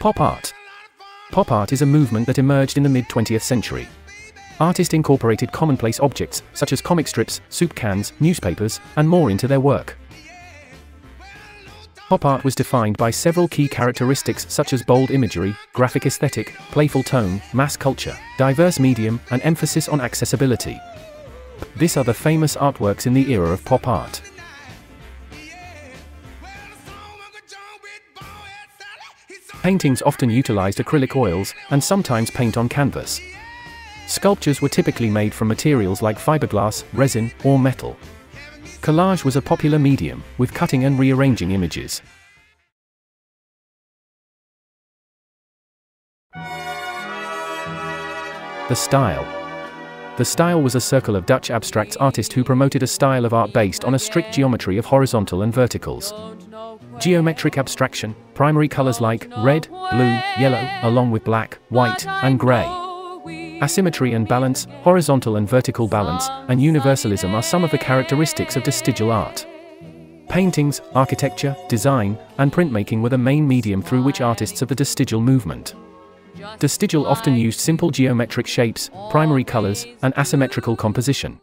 Pop art. Pop art is a movement that emerged in the mid 20th century. Artists incorporated commonplace objects, such as comic strips, soup cans, newspapers, and more into their work. Pop art was defined by several key characteristics such as bold imagery, graphic aesthetic, playful tone, mass culture, diverse medium, and emphasis on accessibility. This are the famous artworks in the era of pop art. Paintings often utilized acrylic oils, and sometimes paint on canvas. Sculptures were typically made from materials like fiberglass, resin, or metal. Collage was a popular medium, with cutting and rearranging images. De Stijl. De Stijl was a circle of Dutch abstracts artists who promoted a style of art based on a strict geometry of horizontal and verticals. Geometric abstraction, primary colors like red, blue, yellow, along with black, white, and gray. Asymmetry and balance, horizontal and vertical balance, and universalism are some of the characteristics of De Stijl art. Paintings, architecture, design, and printmaking were the main medium through which artists of the De Stijl movement. De Stijl often used simple geometric shapes, primary colors, and asymmetrical composition.